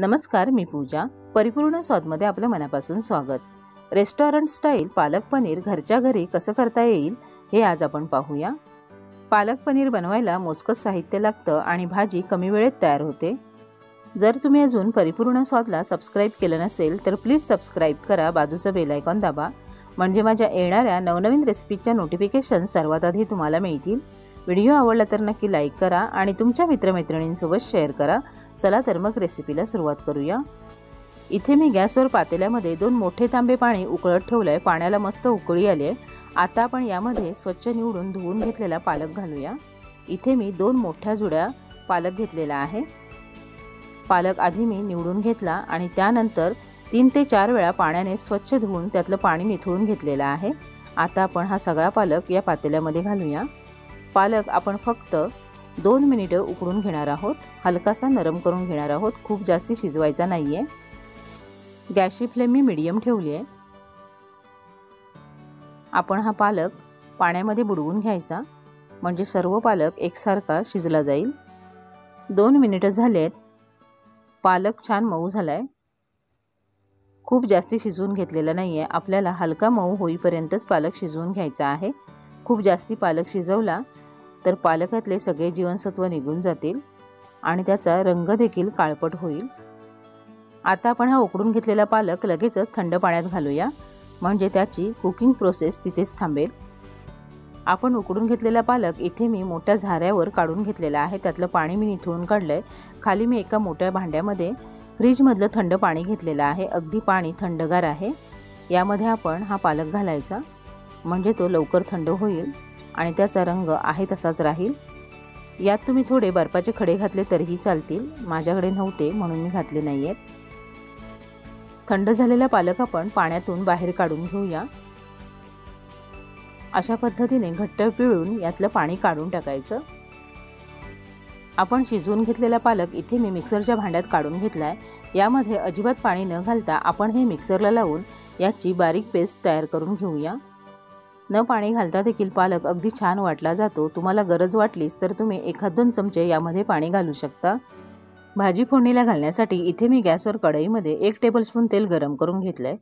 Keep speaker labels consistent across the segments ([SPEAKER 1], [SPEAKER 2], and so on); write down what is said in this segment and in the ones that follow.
[SPEAKER 1] नमस्कार मी पूजा. परिपूर्ण स्वादमध्ये आपलं मनापासून स्वागत. रेस्टॉरंट स्टाईल पालक पनीर घरच्या घरी कसं करता येईल हे आज आपण पाहूया. पालक पनीर बनवायला मोजकंच साहित्य लागतं आणि भाजी कमी वेळेत तयार होते. जर तुम्ही अजून परिपूर्ण स्वादला सबस्क्राईब केलं नसेल तर प्लीज सबस्क्राईब करा बाजूचं बेलायकॉन दाबा. म्हणजे माझ्या येणाऱ्या नवनवीन रेसिपीच्या नोटिफिकेशन सर्वात आधी तुम्हाला मिळतील. व्हिडिओ आवडला तर नक्की लाईक करा आणि तुमच्या मित्रमैत्रिणींसोबत शेअर करा. चला तर मग रेसिपीला सुरुवात करूया. इथे मी गॅसवर पातेल्यामध्ये दोन मोठे तांबे पाणी उकळत ठेवलं आहे पाण्याला मस्त उकळी आली आहे. आता आपण यामध्ये स्वच्छ निवडून धुवून घेतलेला पालक घालूया. इथे मी दोन मोठ्या जुड्या पालक घेतलेला आहे. पालक आधी मी निवडून घेतला आणि त्यानंतर तीन ते चार वेळा पाण्याने स्वच्छ धुवून त्यातलं पाणी निथळून घेतलेलं आहे. आता आपण हा सगळा पालक या पातेल्यामध्ये घालूया. पालक आपण फक्त दोन मिनिटं उकडून घेणार आहोत. हलकासा नरम करून घेणार आहोत. खूप जास्त शिजवायचा नाही आहे गॅसची फ्लेम मी मिडियम ठेवली आहे. आपण हा पालक पाण्यामध्ये बुडवून घ्यायचा. म्हणजे सर्व पालक एकसारखा शिजला जाईल. दोन मिनिटं झालेत. पालक छान मऊ झाला आहे खूप जास्त शिजवून घेतलेला नाही आहे आपल्याला हलका मऊ होईपर्यंतच पालक शिजवून घ्यायचा आहे. खूप जास्ती पालक शिजवला तर पालकातले सगळे जीवनसत्व निघून जातील आणि त्याचा रंग देखील काळपट होईल. आता आपण हा उकडून घेतलेला पालक लगेचच थंड पाण्यात घालूया. म्हणजे त्याची कुकिंग प्रोसेस तिथेच थांबेल. आपण उकडून घेतलेला पालक इथे मी मोठ्या झाऱ्यावर काढून घेतलेला आहे. त्यातलं पाणी मी निथळून काढलं आहे खाली मी एका मोठ्या भांड्यामध्ये फ्रीजमधलं थंड पाणी घेतलेलं आहे. अगदी पाणी थंडगार आहे. यामध्ये आपण हा पालक घालायचा. म्हणजे तो लवकर थंड होईल. आणि त्याचा रंग आहे तसाच राहील. यात तुम्ही थोडे बर्फाचे खडे घातले तरीही चालतील. माझ्याकडे नव्हते म्हणून मी घातले नाही आहेत थंड झालेला पालक आपण पाण्यातून बाहेर काढून घेऊया. अशा पद्धतीने घट्ट पिळून यातलं पाणी काढून टाकायचं. आपण शिजवून घेतलेला पालक इथे मी मिक्सरच्या भांड्यात काढून घेतलाय. यामध्ये अजिबात पाणी न घालता आपण हे मिक्सरला लावून याची बारीक पेस्ट तयार करून घेऊया. न पाणी घालता देखील पालक अगदी छान वाटला जातो. तुम्हाला गरज वाटलीच तर तुम्ही एखाद दोन चमचे यामध्ये पाणी घालू शकता. भाजी फोडणीला घालण्यासाठी इथे मी गॅसवर कढईमध्ये एक टेबलस्पून तेल गरम करून घेतलं आहे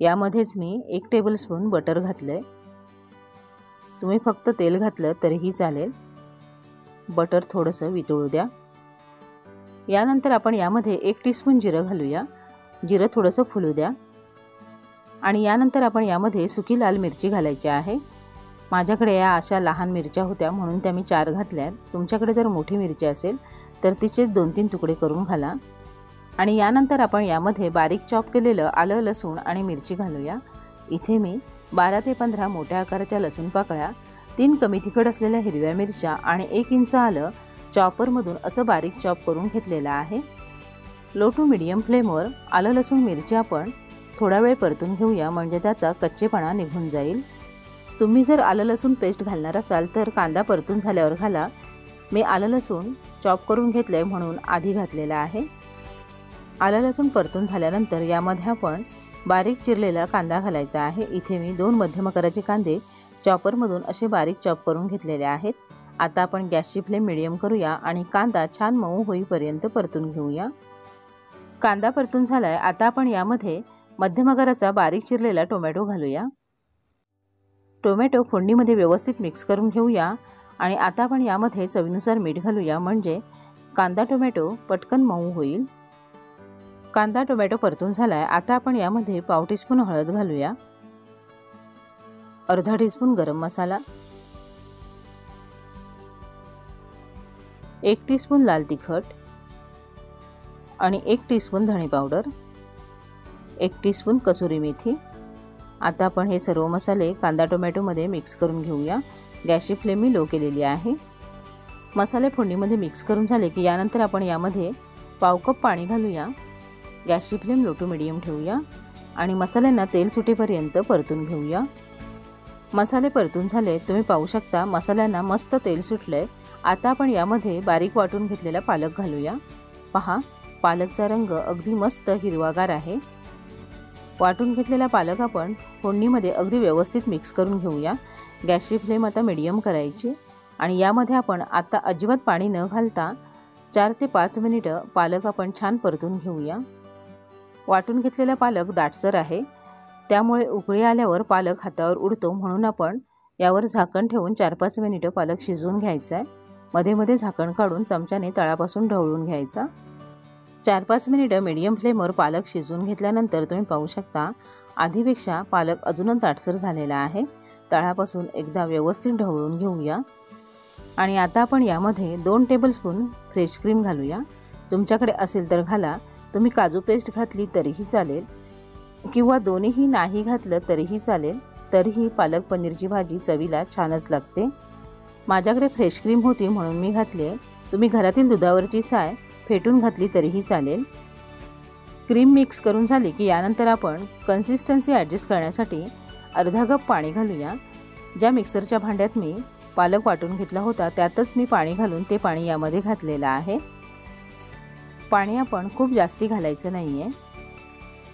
[SPEAKER 1] यामध्येच मी एक टेबलस्पून बटर घातलं आहे तुम्ही फक्त तेल घातलं तरीही चालेल. बटर थोडंसं वितळू द्या. यानंतर आपण यामध्ये एक टीस्पून जिरं घालूया. जिरं थोडंसं फुलू द्या. आणि यानंतर आपण यामध्ये सुकी लाल मिरची घालायची आहे. माझ्याकडे या अशा लहान मिरच्या होत्या म्हणून त्या मी चार घातल्या. तुमच्याकडे जर मोठी मिरची असेल तर तिचे दोन तीन तुकडे करून घाला. आणि यानंतर आपण यामध्ये बारीक चॉप केलेलं आलं लसूण आणि मिरची घालूया. इथे मी बारा ते पंधरा मोठ्या आकाराच्या लसूण पाकळ्या तीन कमी तिखट असलेल्या हिरव्या मिरच्या आणि एक इंच आलं चॉपरमधून असं बारीक चॉप करून घेतलेलं आहे. लो टू मिडियम फ्लेमवर आलं लसूण मिरची आपण थोडा वेळ परतून घेऊया म्हणजे त्याचा कच्चेपणा निघून जाईल. तुम्ही जर आलं लसूण पेस्ट घालणार असाल तर कांदा परतून झाल्यावर घाला. मी आलं लसूण चॉप करून घेतलं आहे म्हणून आधी घातलेला आहे. आलं लसूण परतून झाल्यानंतर यामध्ये आपण बारीक चिरलेला कांदा घालायचा आहे. इथे मी दोन मध्यम आकाराचे कांदे चॉपरमधून असे बारीक चॉप करून घेतलेले आहेत. आता आपण गॅसची फ्लेम मिडियम करूया आणि कांदा छान मऊ होईपर्यंत परतून घेऊया. कांदा परतून झालाय. आता आपण यामध्ये मध्यम आकाराचा बारीक चिरलेला टोमॅटो घालूया. टोमॅटो फोडणीमध्ये व्यवस्थित मिक्स करून घेऊया आणि आता आपण यामध्ये चवीनुसार मीठ घालूया म्हणजे कांदा टोमॅटो पटकन मऊ होईल. कांदा टोमॅटो परतून झालाय. आता आपण यामध्ये पाव टीस्पून हळद घालूया. अर्धा टीस्पून गरम मसाला. एक टीस्पून लाल तिखट. आणि एक टीस्पून धणे पावडर. एक टीस्पून कसुरी मेथी. आता आपण हे सर्व मसाले कांदा टोमॅटोमध्ये मिक्स करून घेऊया. गॅसची फ्लेम मी लो केलेली आहे. मसाले फोडणीमध्ये मिक्स करून झाले की यानंतर आपण यामध्ये पाव कप पाणी घालूया. गॅसची फ्लेम लो टू मिडियम ठेवूया. आणि मसाल्यांना तेल सुटेपर्यंत परतून घेऊया. मसाले परतून झाले तुम्ही पाहू शकता मसाल्यांना मस्त तेल सुटलंय. आता आपण यामध्ये बारीक वाटून घेतलेला पालक घालूया. पहा पालकचा रंग अगदी मस्त हिरवागार आहे. वाटून घेतलेला पालक आपण फोडणीमध्ये अगदी व्यवस्थित मिक्स करून घेऊया. गॅसची फ्लेम आता मिडियम करायची आणि यामध्ये आपण आता अजिबात पाणी न घालता चार ते पाच मिनिटं पालक आपण छान परतून घेऊया. वाटून घेतलेला पालक दाटसर आहे. त्यामुळे उकळी आल्यावर पालक हातावर उडतो म्हणून आपण यावर झाकण ठेवून चार पाच मिनिटं पालक शिजवून घ्यायचा आहे मध्ये मध्ये झाकण काढून चमच्याने तळापासून ढवळून घ्यायचा. चार पाच मिनिटं मीडियम फ्लेमवर पालक शिजवून घेतल्यानंतर तुम्ही पाहू शकता आधीपेक्षा पालक अजूनच दाटसर झालेला आहे. तळापासून एकदा व्यवस्थित ढवळून घेऊया. आणि आता आपण यामध्ये दोन टेबलस्पून फ्रेश क्रीम घालूया. तुमच्याकडे असेल तर घाला. तुम्ही काजू पेस्ट घातली तरीही चालेल. किंवा दोन्हीही नाही घातलं तरीही चालेल. तरीही पालक पनीरची भाजी चवीला छानच लागते. माझ्याकडे फ्रेश क्रीम होती म्हणून मी घातली तुम्ही घरातील दुधावरची साय फेटून घातली तरीही चालेल. क्रीम मिक्स करून झाली की यानंतर आपण कन्सिस्टन्सी ॲडजस्ट करण्यासाठी अर्धा कप पाणी घालूया. ज्या मिक्सरच्या भांड्यात मी पालक वाटून घेतला होता त्यातच मी पाणी घालून ते पाणी यामध्ये घातलेलं आहे. पाणी आपण खूप जास्ती घालायचं नाही आहे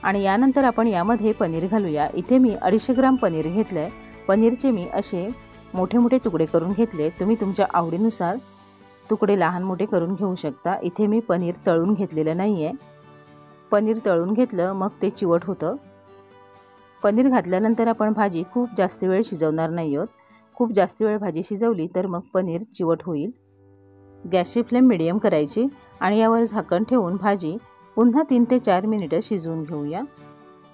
[SPEAKER 1] आणि यानंतर आपण यामध्ये पनीर घालूया. इथे मी अडीचशे ग्राम पनीर घेतलं आहे पनीरचे मी असे मोठे मोठे तुकडे करून घेतले. तुम्ही तुमच्या आवडीनुसार तुकडे लहान मोठे करून घेऊ शकता. इथे मी पनीर तळून घेतलेलं नाही आहे पनीर तळून घेतलं मग ते चिवट होतं. पनीर घातल्यानंतर आपण भाजी खूप जास्त वेळ शिजवणार नाही आहोत खूप जास्त वेळ भाजी शिजवली तर मग पनीर चिवट होईल. गॅसची फ्लेम मिडियम करायची आणि यावर झाकण ठेवून भाजी पुन्हा तीन ते चार मिनिटं शिजवून घेऊया.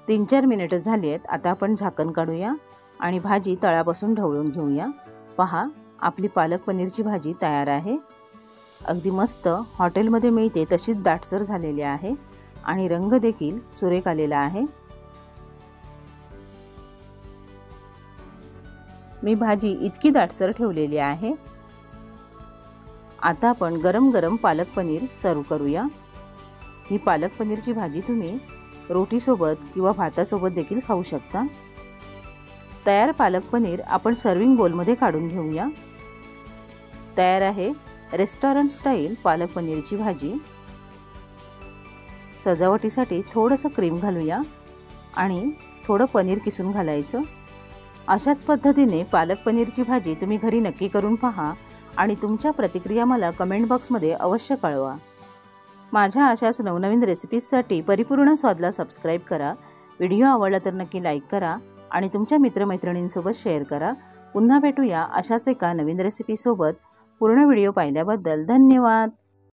[SPEAKER 1] तीन चार मिनिटं झाली आहेत आता आपण झाकण काढूया आणि भाजी तळापासून ढवळून घेऊया. पहा आपली पालक पनीरची भाजी तयार आहे. अगदी मस्त. हॉटेलमध्ये मिळते तशीच दाटसर झालेली आहे. आणि रंग देखील सुरेख आलेला आहे. मी भाजी इतकी दाटसर ठेवलेली आहे. आता आपण गरम गरम पालक पनीर सर्व करूया. ही पालक पनीरची भाजी तुम्ही रोटीसोबत किंवा भातासोबत देखील खाऊ शकता. तयार पालक पनीर आपण सर्विंग बोलमध्ये काढून घेऊया. तयार आहे. रेस्टॉरंट स्टाईल पालक पनीरची भाजी. सजावटीसाठी थोडंसं क्रीम घालूया आणि थोडं पनीर किसून घालायचं. अशाच पद्धतीने पालक पनीरची भाजी तुम्ही घरी नक्की करून पहा आणि तुमच्या प्रतिक्रिया मला कमेंट बॉक्समध्ये अवश्य कळवा. माझ्या अशाच नवनवीन रेसिपीजसाठी परिपूर्ण स्वादला सबस्क्राईब करा. व्हिडिओ आवडला तर नक्की लाईक करा आणि तुमच्या मित्रमैत्रिणींसोबत शेअर करा. पुन्हा भेटूया अशाच एका नवीन रेसिपीसोबत. पूर्ण व्हिडिओ पाहिल्याबद्दल धन्यवाद.